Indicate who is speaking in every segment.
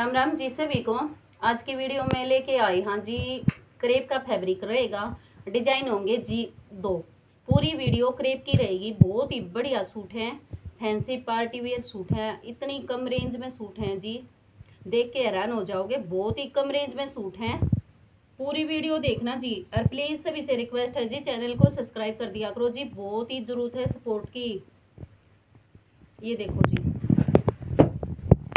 Speaker 1: राम राम जी सभी को। आज की वीडियो में लेके आई हाँ जी, क्रेप का फैब्रिक रहेगा, डिज़ाइन होंगे जी दो। पूरी वीडियो क्रेप की रहेगी, बहुत ही बढ़िया सूट है, फैंसी पार्टी वेयर सूट है, इतनी कम रेंज में सूट हैं जी। देख के हैरान हो जाओगे, बहुत ही कम रेंज में सूट हैं। पूरी वीडियो देखना जी, और प्लीज़ सभी से रिक्वेस्ट है जी चैनल को सब्सक्राइब कर दिया करो जी, बहुत ही ज़रूरत है सपोर्ट की। ये देखो जी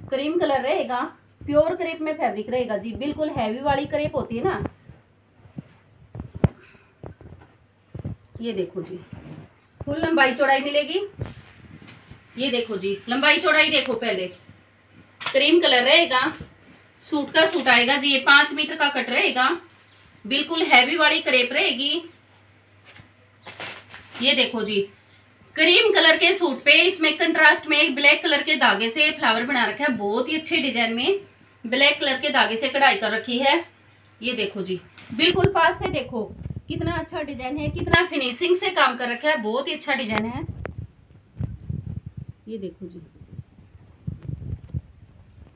Speaker 1: क्रीम कलर रहेगा। प्योर क्रेप में फैब्रिक रहेगा जी, बिल्कुल हैवी वाली क्रेप होती है ना। ये देखो जी, फुल लंबाई चौड़ाई मिलेगी। ये देखो जी, लंबाई चौड़ाई देखो पहले। क्रीम कलर रहेगा, सूट का सूट आएगा जी, ये पाँच मीटर का कट रहेगा। बिल्कुल हैवी वाली क्रेप रहेगी। ये देखो जी क्रीम कलर के सूट पे इसमें कंट्रास्ट में एक ब्लैक कलर के धागे से फ्लावर बना रखा है। बहुत ही अच्छे डिज़ाइन में ब्लैक कलर के धागे से कढ़ाई कर रखी है। ये देखो जी बिल्कुल पास से देखो। कितना अच्छा डिज़ाइन है कितना फिनिशिंग से काम कर रखा है बहुत ही अच्छा डिज़ाइन है। ये देखो जी।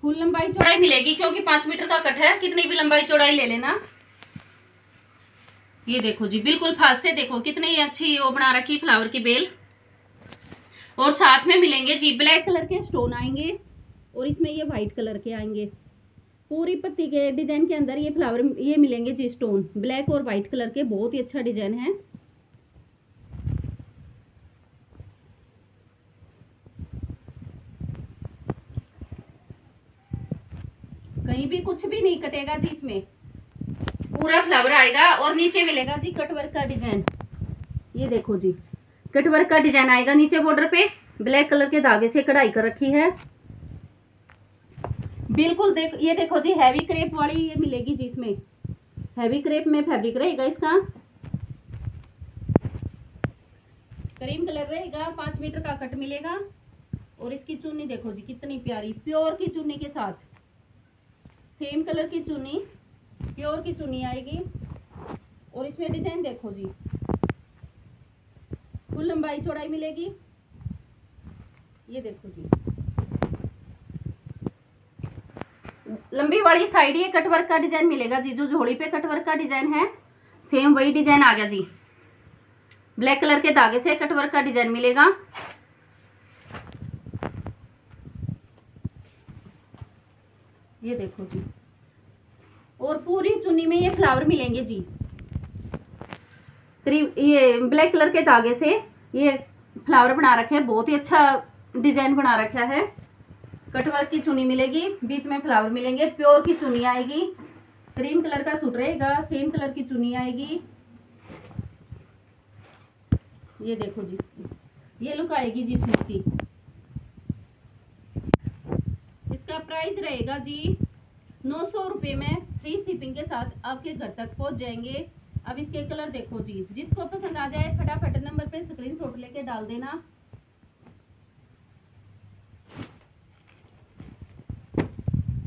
Speaker 1: फुल लंबाई चौड़ाई मिलेगी क्योंकि पाँच मीटर का कट है। कितनी भी लंबाई चौड़ाई ले लेना। ये देखो जी बिल्कुल फास्ट से देखो। कितनी अच्छी वो बना रखी फ्लावर की बेल। और साथ में मिलेंगे जी ब्लैक कलर के स्टोन आएँगे। और इसमें ये वाइट कलर के आएँगे। पूरी पत्ती के डिज़ाइन के अंदर ये फ्लावर, ये मिलेंगे जी स्टोन ब्लैक और वाइट कलर के बहुत ही अच्छा डिज़ाइन है। कहीं भी कुछ भी नहीं कटेगा जी इसमें। पूरा फ्लावर आएगा और नीचे मिलेगा जी कटवर्क का डिज़ाइन ये देखो जी कटवर्क का डिज़ाइन आएगा नीचे बॉर्डर पे। ब्लैक कलर के धागे से कढ़ाई कर रखी है। बिल्कुल देख, ये देखो जी हैवी क्रेप वाली ये मिलेगी जी इसमें। हैवी क्रेप में फैब्रिक रहेगा इसका। क्रीम कलर रहेगा, पाँच मीटर का कट मिलेगा। और इसकी चुन्नी देखो जी, कितनी प्यारी प्योर की चुन्नी के साथ। सेम कलर की चुन्नी प्योर की चुन्नी आएगी। और इसमें डिज़ाइन देखो जी। फुल लंबाई चौड़ाई मिलेगी। ये देखो जी। लंबी वाली साइड ये कटवर्क का डिज़ाइन मिलेगा जी, जो झोड़ी पे कटवर्क का डिज़ाइन है सेम वही डिज़ाइन आ गया जी। ब्लैक कलर के धागे से कटवर्क का डिज़ाइन मिलेगा। ये देखो जी। और पूरी चुन्नी में ये फ्लावर मिलेंगे जी। ये ब्लैक कलर के धागे से ये फ्लावर बना रखे हैं, बहुत ही अच्छा डिज़ाइन बना रखा है। कटवर्क की चुनी मिलेगी, बीच में फ्लावर मिलेंगे, प्योर की चुनी आएगी। क्रीम कलर का सूट रहेगा, सेम कलर की चुनी आएगी। ये देखो जी, ये लुक आएगी जी सूट की। इसका प्राइस रहेगा जी नौ सौ रुपये में, फ्री शिपिंग के साथ आपके घर तक पहुँच जाएँगे। अब इसके कलर देखो जी, जिसको पसंद आ जाए, फटाफट नंबर पे स्क्रीनशॉट लेके डाल देना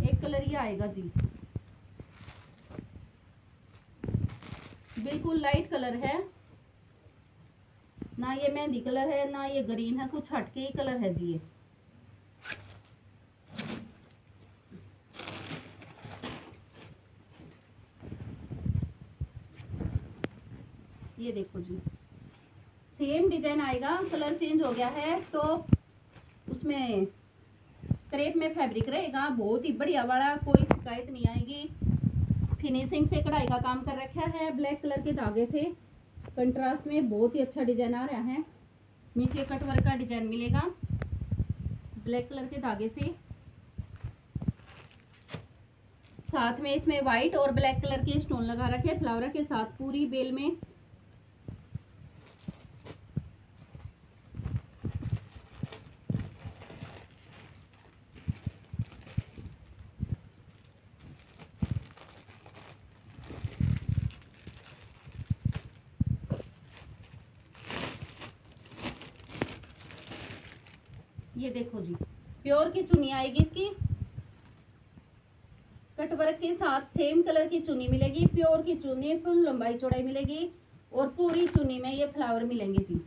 Speaker 1: एक कलर ये आएगा जी। बिल्कुल लाइट कलर है। ना ये मेहंदी कलर है, ना ये ग्रीन है, कुछ हटके ही कलर है जी ये। ये देखो जी। सेम डिज़ाइन आएगा कलर चेंज हो गया है तो उसमें क्रेप में फैब्रिक रहेगा, बहुत ही बढ़िया वाला, कोई शिकायत नहीं आएगी। फिनिशिंग से कढ़ाई का काम कर रखा है ब्लैक कलर के धागे से। कंट्रास्ट में बहुत ही अच्छा डिज़ाइन आ रहा है। नीचे कटवर का डिज़ाइन मिलेगा ब्लैक कलर के धागे से। साथ में इसमें व्हाइट और ब्लैक कलर के स्टोन लगा रखे फ्लावर के साथ पूरी बेल में ये देखो जी, प्योर की चुनी आएगी इसकी। कटवर्क के साथ सेम कलर की चुनी मिलेगी, प्योर की चुनी फुल लंबाई चौड़ाई मिलेगी और पूरी चुनी में ये फ्लावर मिलेंगे जी।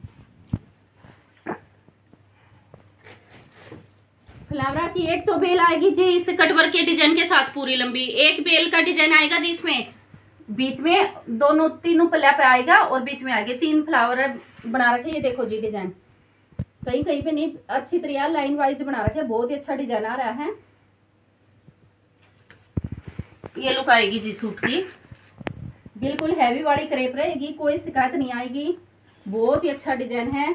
Speaker 1: फ्लावरा की एक तो बेल आएगी जी, इस कटवर के डिज़ाइन के साथ पूरी लंबी। एक बेल का डिज़ाइन आएगा जी इसमें। बीच में दोनों, तीनों पल्ला पे आएगा और बीच में आएगी। तीन फ्लावर बना रखे ये देखो जी डिज़ाइन कहीं कहीं पे नहीं, अच्छी तरह लाइन वाइज बना रखे बहुत ही अच्छा डिज़ाइन आ रहा है। ये लुक आएगी जी सूट की। बिल्कुल हैवी वाली क्रेप रहेगी, कोई शिकायत नहीं आएगी। बहुत ही अच्छा डिज़ाइन है।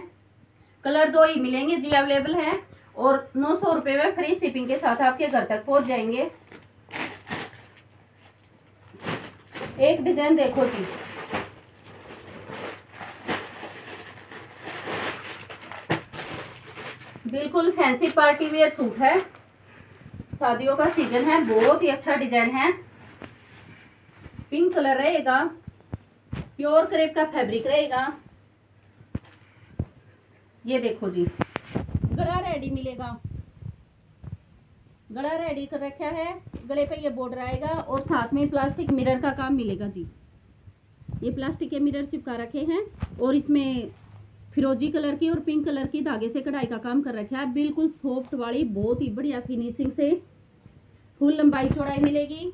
Speaker 1: कलर दो ही मिलेंगे जी अवेलेबल है। और नौ सौ रुपये में फ्री शिपिंग के साथ आपके घर तक पहुँच जाएँगे। एक डिज़ाइन देखो जी। बिल्कुल फैंसी पार्टी वेयर सूट है। शादियों का सीज़न है, बहुत ही अच्छा डिज़ाइन है। पिंक कलर रहेगा। प्योर क्रेप का फैब्रिक रहेगा। ये देखो जी। गला रेडी मिलेगा। गला रेडी कर रखा है। गले पे ये बॉर्डर आएगा और साथ में प्लास्टिक मिरर का काम मिलेगा जी। ये प्लास्टिक के मिरर चिपका रखे हैं और इसमें फिरोजी कलर की और पिंक कलर की धागे से कढ़ाई का काम कर रखा है। बिल्कुल सॉफ्ट वाली, बहुत ही बढ़िया फिनिशिंग से फुल लंबाई चौड़ाई मिलेगी।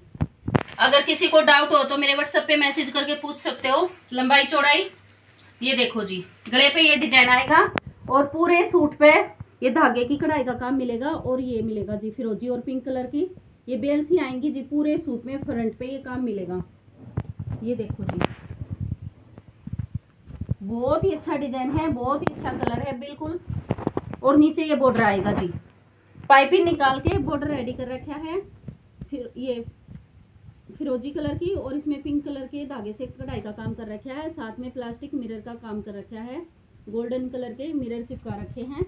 Speaker 1: अगर किसी को डाउट हो तो मेरे व्हाट्सएप पे मैसेज करके पूछ सकते हो। लंबाई चौड़ाई, ये देखो जी, गले पे ये डिज़ाइन आएगा और पूरे सूट पे ये धागे की कढ़ाई का काम मिलेगा और ये मिलेगा जी फिरोजी और पिंक कलर की। ये बेल्स ही आएँगी जी, पूरे सूट में फ्रंट पे ये काम मिलेगा। ये देखो जी। बहुत ही अच्छा डिज़ाइन है, बहुत ही अच्छा कलर है, बिल्कुल। और नीचे ये बॉर्डर आएगा जी। पाइपिंग निकाल के बॉर्डर रेडी कर रखा है। फिर ये फिरोजी कलर की और इसमें पिंक कलर के धागे से कढ़ाई का काम कर रखा है। साथ में प्लास्टिक मिरर का काम कर रखा है। गोल्डन कलर के मिरर चिपका रखे हैं।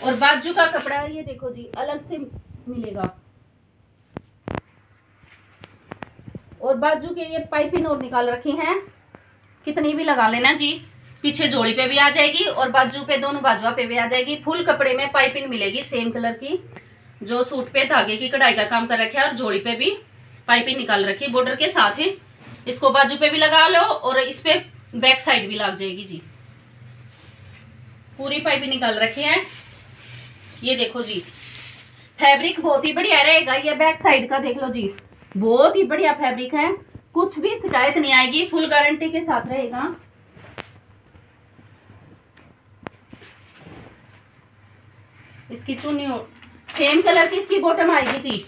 Speaker 1: और बाजू का कपड़ा ये देखो जी, अलग से मिलेगा। और बाजू के ये पाइपिंग और निकाल रखे हैं। कितनी भी लगा लेना जी। पीछे जोड़ी पे भी आ जाएगी और बाजू पे, दोनों बाजुआ पे भी आ जाएगी। फुल कपड़े में पाइपिंग मिलेगी सेम कलर की, जो सूट पे धागे की कढ़ाई का काम कर रखे है और जोड़ी पे भी पाइपिंग निकाल रखी बॉर्डर के साथ ही। इसको बाजू पे भी लगा लो और इस पे बैक साइड भी लग जाएगी जी। पूरी पाइपिंग निकाल रखी है। ये देखो जी। फैब्रिक बहुत ही बढ़िया रहेगा। ये बैक साइड का देख लो जी। बहुत ही बढ़िया फैब्रिक है। कुछ भी शिकायत नहीं आएगी फुल गारंटी के साथ रहेगा। इसकी चुनी सेम कलर की इसकी बॉटम आएगी जी।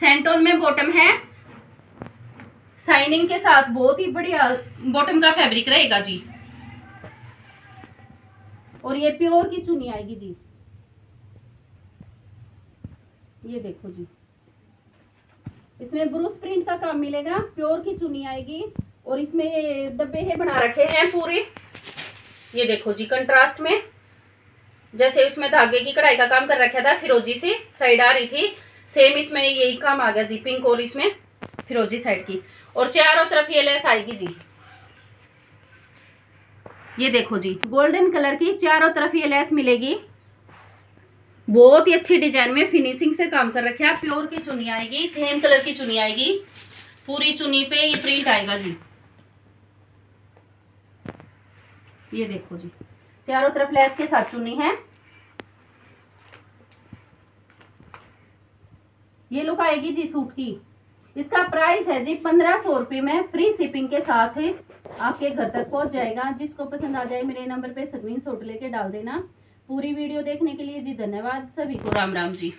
Speaker 1: सेंटोन में बॉटम है। साइनिंग के साथ बहुत ही बढ़िया बॉटम का फैब्रिक रहेगा जी। और ये प्योर की चुनी आएगी जी। ये देखो जी। इसमें ब्रूस प्रिंट का काम मिलेगा, प्योर की चुनी आएगी और इसमें डब्बे है बना रखे हैं पूरे। ये देखो जी कंट्रास्ट में। जैसे उसमें धागे की कढ़ाई का काम कर रखा था फिरोजी से साइड आ रही थी। सेम इसमें यही काम आ गया जी पिंक और इसमें फिरोजी साइड की। और चारों तरफ़ ये लेस आएगी जी। ये देखो जी गोल्डन कलर की चारों तरफ़ ये लेस मिलेगी। बहुत ही अच्छी डिज़ाइन में फिनिशिंग से काम कर रखे हैं। प्योर की चुनी आएगी, सेम कलर की चुनी आएगी। पूरी चुनी पे ये प्रिंट आएगा जी। ये देखो जी। चारों तरफ़ लेस के साथ चुनी है। ये लुक आएगी जी सूट की। इसका प्राइस है जी पंद्रह सौ रुपये में फ्री शिपिंग के साथ। आपके घर तक पहुँच जाएगा। जिसको पसंद आ जाए मेरे नंबर पे स्क्रीन शॉट लेके डाल देना। पूरी वीडियो देखने के लिए जी धन्यवाद। सभी को राम राम जी।